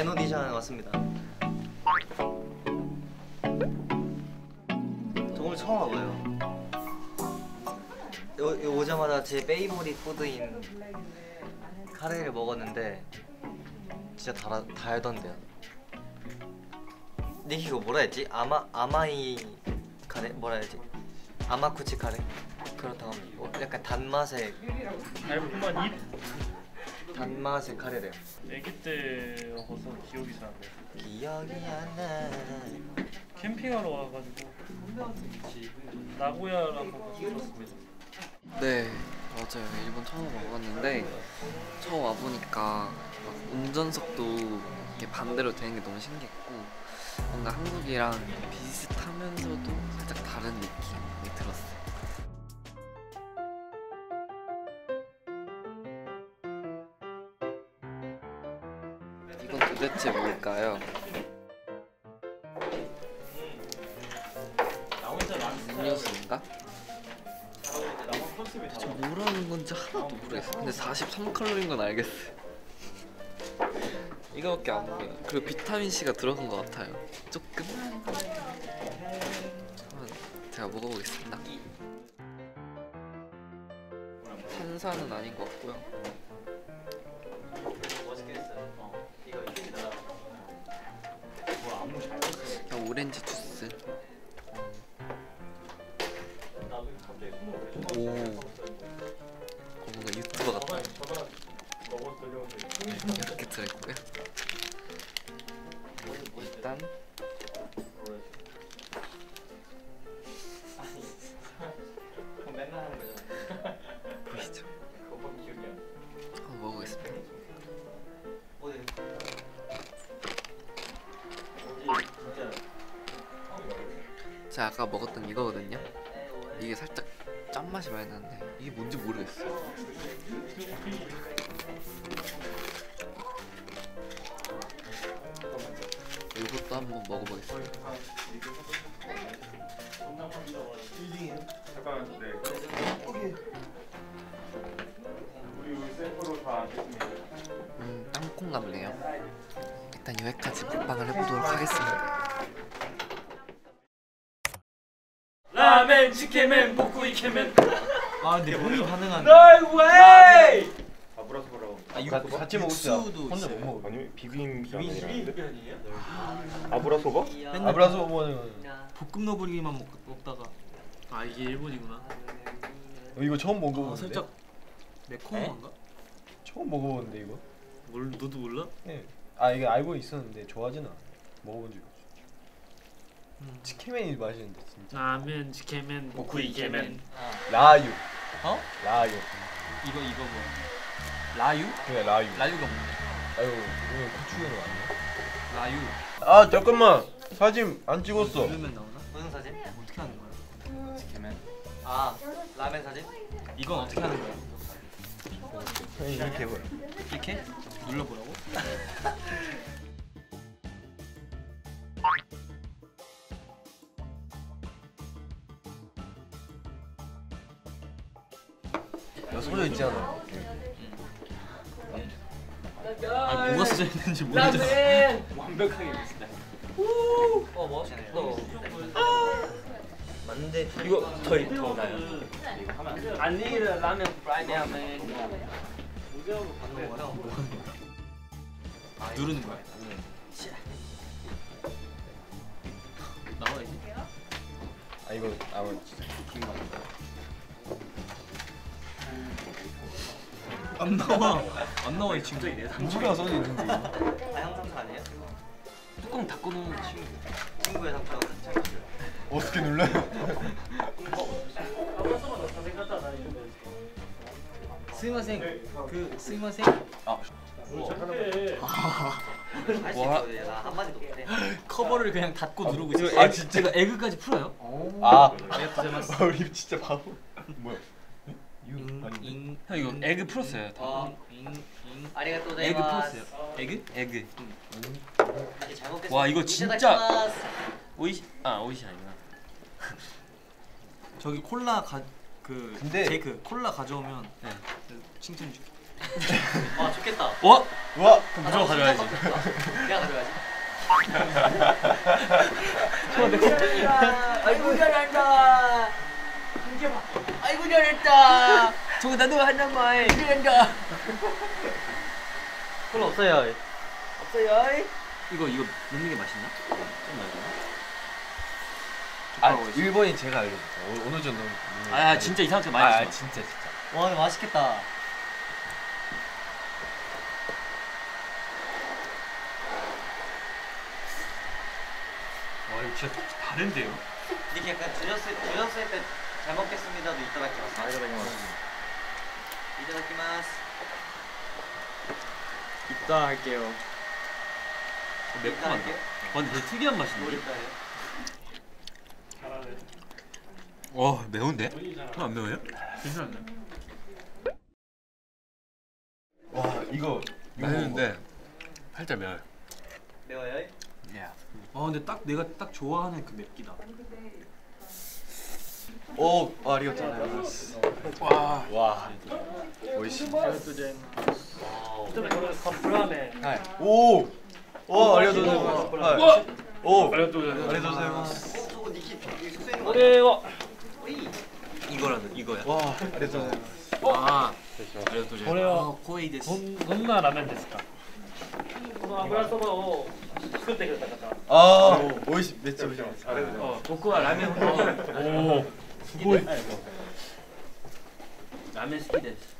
N 오디션에 왔습니다. 저 오늘 처음 와봐요. 요, 요 오자마자 제 favorite food인 카레를 먹었는데 진짜 달아, 달던데요. 니키 이거 뭐라 했지? 아마 甘いカレー 뭐라 해야지? 甘口カレー 그렇다고 하면 뭐 약간 단맛의 달콤한 입. 단맛의 카레래요. 아기 때여서 기억이 잘 안 나요. 기억이 안 나. 캠핑하러 와가지고 나고야라고 갔었습니다. 네 맞아요 일본 처음 와봤는데 처음 와보니까 막 운전석도 이렇게 반대로 되는 게 너무 신기했고 뭔가 한국이랑 비슷하면서도 살짝 다른 느낌이 들었어요 뭘까요? 음료수인가? 대체 뭐라는 건지 하나도 모르겠어. 근데 43칼로리인 건 알겠어요. 이거밖에 안 보여. 그리고 비타민 C가 들어간 것 같아요. 조금. 한번 제가 먹어보겠습니다. 탄산은 아닌 것 같고요. 제가 아까 먹었던 이거거든요. 이게 살짝 짠맛이 많이 나는데 이게 뭔지 모르겠어요. 이것도 한번 먹어보겠습니다. 음, 땅콩 같네요. 일단 여기까지 먹방을 해보도록 하겠습니다. 라멘, 치케멘, 복구 이케멘. 아 근데 몸이 반응한. 웨이. 아브라소바라고. 아 이거 같이 먹을 때 육수도 혼자 있어요. 못 먹어. 아니 비빔라면이라는데. 비빔면이에요? 아브라소바? 아브라소 뭐는 볶음 너구리만 먹, 먹다가 아 이게 일본이구나. 어, 이거 처음 먹어보는데. 살짝 매콤한가? 처음 먹어보는데 이거. 뭘 너도 몰라? 네. 아 이게 알고 있었는데 좋아하진 않아. 먹어본 적 이 없어. 치킨맨이 맛있는데 진짜. 라멘, 치케멘, 복구 이케멘. 라유. 어? 라유. 이거 이거 뭐? 라유? 그래 라유. 라유가 뭐냐? 아유 오늘 고추는 아니야? 라유. 아 잠깐만 사진 안 찍었어. 누르면 나오나? 무슨 사진? 어떻게 하는 거야? 치킨맨. 아 라멘 사진? 이건 어떻게 하는 거야? 이렇게 해버려. 이렇게 눌러보라고? 있잖아. 아 뭐가 써져 있는지 모르겠어. 완벽하게 비슷해. 어 멋있다. 맞는데 이거 더더 나요. 아니 라면 프라이드 하면 누르는 거야. 나와야지. 아 이거 아마 진짜 긴 거. 안 나와. 안 나와 이 친구. 무지가 써져 있는데. 이거. 아 형상사 아니에요? 뚜껑 닫고 거 친구. 친구의 상처가 참. 어떻게 눌러요? 스미마생. 그 스미마생. 아 와. 커버를 그냥 닫고 누르고 있어. 이거 아, 진짜? 에그까지 풀어요? 아. 아리가토자마스. 아, 우리 진짜 바보. 잉. 형 이거 에그 풀었어요. 어. 잉. 잉. 에그. 풀었어요. 에그? 에그. 이제 잘 먹겠습니다. 와, 이거 진짜-. 오이시 아 오이시 아니구나. 저기 콜라 가그 근데- 제이크 콜라 가져오면 네. 칭찬해 줄게. 와 좋겠다. 어? 와 무조건 가져야지. 내가 가져가지. 아이고 잘한다. 아이고 잘했다. 한단 말. 잘한다. 콜 없어요. 없어요. 이거 이거 넣는 게 맛있나? 좀아 일본인 제가 알려줬죠 어, 어느 정도 맛있나? 아 진짜 이상하게 많이 아. 아 진짜 진짜 와 이거 맛있겠다. 와 이거 진짜 다른데요? 이렇게 약간 드셨을 드셨을 때 잘 먹겠습니다도 이따다키마스. 이따다 키마스. 이따 할게요. 매콤한데? 와 근데 되게 특이한 맛인데? 와 매운데? 좀안 매워요? 괜찮은데? 와 이거 매운데 살짝 매워요. 매워요? 야. 아 근데 딱 내가 딱 좋아하는 그 맵기다. 오 아리가토 와. 와 美味しい。ありがとうござい。ますカップラー。メンはいおおおありがとうございます。はい。おありがとうございます。ありがとうございます。これは。イゴラのイゴやわあいありがとうございます。これは濃いです。どんなラーメンですか？この油そばを作ってくれた方。ああ美味しい。めっちゃ美味しい僕はラーメンすごい。ラーメン好きです。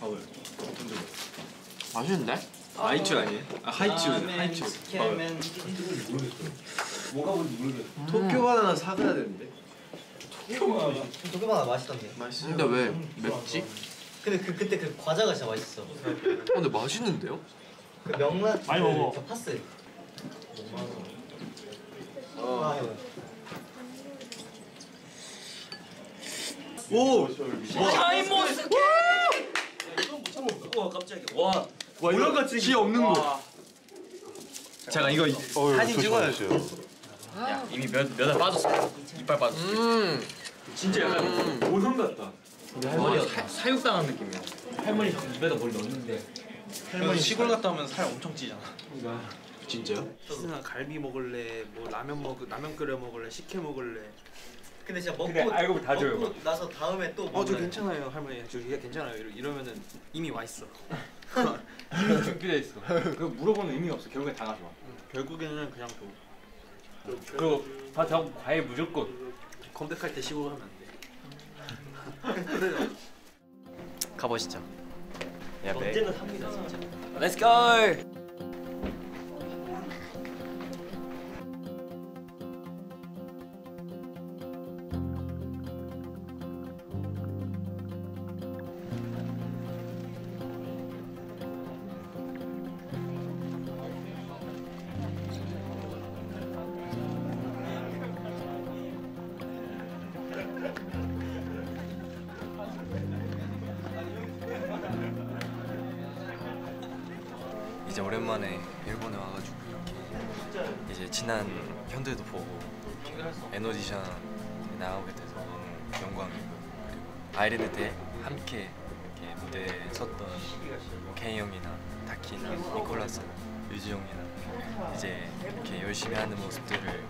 봐봐요 맛있는데? 하이츄 아니에요? 아 하이츄 하이츄 스케멘. 도쿄 바나나 사가야 되는데 도쿄바나 맛있던데. 맛있어 근데 왜 맵지? 근데 그 그때 그 과자가 진짜 맛있어. 근데 맛있는데요? 그 명란 많이 그, 먹어. 저 파스. 오! 와 깜짝이야. 와. 와 이거 지 없는 거 잠깐 이거 사진 찍어야죠 이미 몇몇알 빠졌어. 이빨 빠졌어. 음. 진짜 약간 보성 같다. 할머니가 사육당한 느낌이야. 할머니 입에다 뭘 넣는데. 할머니 시골 갔다 오면 살 엄청 찌잖아 진짜요? 희승아 갈비 먹을래 뭐 라면 먹 라면 끓여 먹을래 식혜 먹을래 근데 진짜 먹고 근데 알고 보면 다 줘요, 먹고 나서 다음에 또 어 저 먹어요. 괜찮아요 할머니 저 이게 괜찮아요 이러- 이러면은 이미 와 있어 이미 준비돼 있어. 그거 물어보는 의미가 없어. 결국엔 다 가져와. 결국에는 그냥 또 그리고 다 잡고 과일 무조건. 컴백할 때 시골 가면 안돼 가보시죠. 언제나 삽니다 진짜. Let's go. 이제 오랜만에 일본에 와가지고 이렇게 이제 친한 현들도 보고 에너지션 나오게 돼서 너무 영광이고 그리고 아이랜드 때 함께 무대에 섰던 케이 형이나 다키나 니콜라스 유지 형이나 이제 이렇게 열심히 하는 모습들을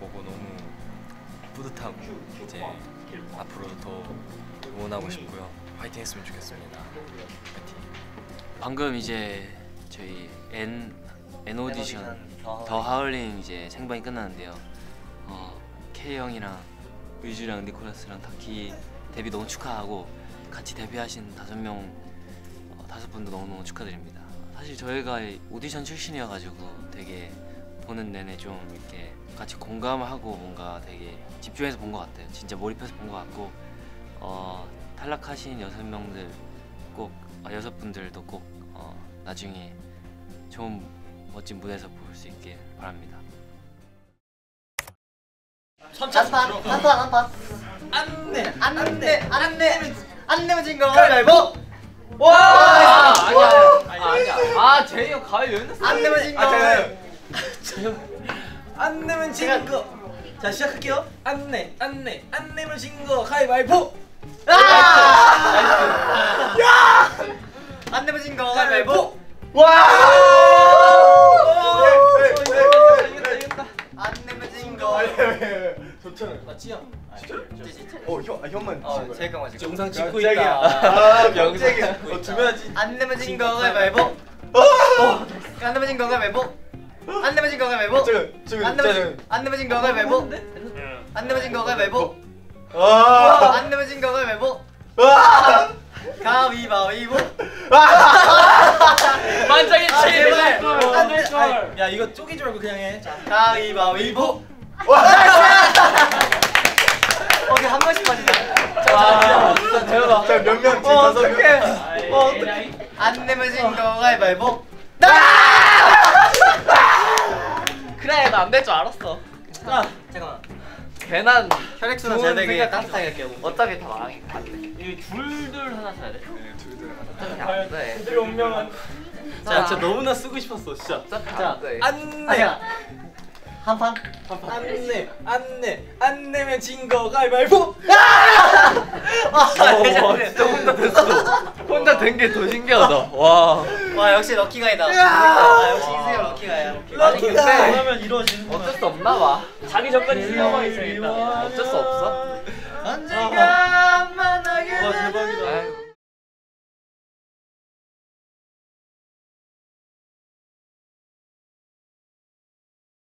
보고 너무 뿌듯하고 이제 앞으로도 더 응원하고 싶고요. 화이팅 했으면 좋겠습니다. 화이팅. 방금 이제 저희 앤 &AUDITION The Howling 이제 생방이 끝났는데요. 어, K 형이랑 의주랑 니콜라스랑 타키 데뷔 너무 축하하고 같이 데뷔하신 다섯 명 어, 다섯 분도 너무 너무 축하드립니다. 사실 저희가 오디션 출신이어가지고 되게 보는 내내 좀 이렇게 같이 공감하고 뭔가 되게 집중해서 본 것 같아요. 진짜 몰입해서 본 것 같고 어, 탈락하신 여섯 명들 꼭 어, 여섯 분들도 꼭 어, 나중에 좋은 멋진 무대에서 볼 수 있길 바랍니다. 한판 한판 한판. 안내 안내 안내. 안 내면 진거. 가위바위보 와! 아니야 아니야 아 제이 형 가위 왜 넣었어? 안 내면 진거. 안 내면 진 거. 자 시작할게요. 안내 안내 안 내면 진 거. 가위바위보. 안 내면 진거. 가위바위보 안 내면 진 거 좋잖아. 나 찌야. 어, 형, 아, 형만 어 제가 영상 찍고. 있다. 아, 명색이 어, 두 명이지. 안 내면 진 거 가위바위보 안 내면 진 거 가위바위보 안 내면 진 거 가위바위보 지금, 지금, 안 내면. 진- 안 내면 진 거 가위바위보 안 내면 진 거 가위바위보 아, 안 내면 진 거 가위바위보 아, 가위바위보 아 제발. 안 돼. 걸. 야 이거 쪼개지 말고 그냥 해. 자. 가위바위보. 오케이 한 번씩 맞이자 와 진짜 대박. 자, 몇 명? 어. 어떡해. 어, 어떡해. 안 내면 진거 가위바위보. 그래 나 안 될 줄 알았어. 자 잠깐만. 괜한 혈액순환 잘 되게 따뜻하게 할게요 어차피 다 망해 이 줄들 하나 사야 돼? 어차피 안 돼? 그들의 운명은 자, 진짜 너무나 쓰고 싶었어, 진짜. 자, 안내. 아니야. 한판? 안내. 안내. 안 내면 진거 가위바위보. 아! 진짜 혼자 됐어. 혼자 된 게 더 신기하다. 와. 와 역시 럭키가이다. 아 역시 이승이 럭키가야 근데 하면 이루어지는. 어쩔 수 없나 봐. 자기 전까지 신경만 있어야겠다. 어쩔 수 없어. 언젠가 만나게 와 대박이다.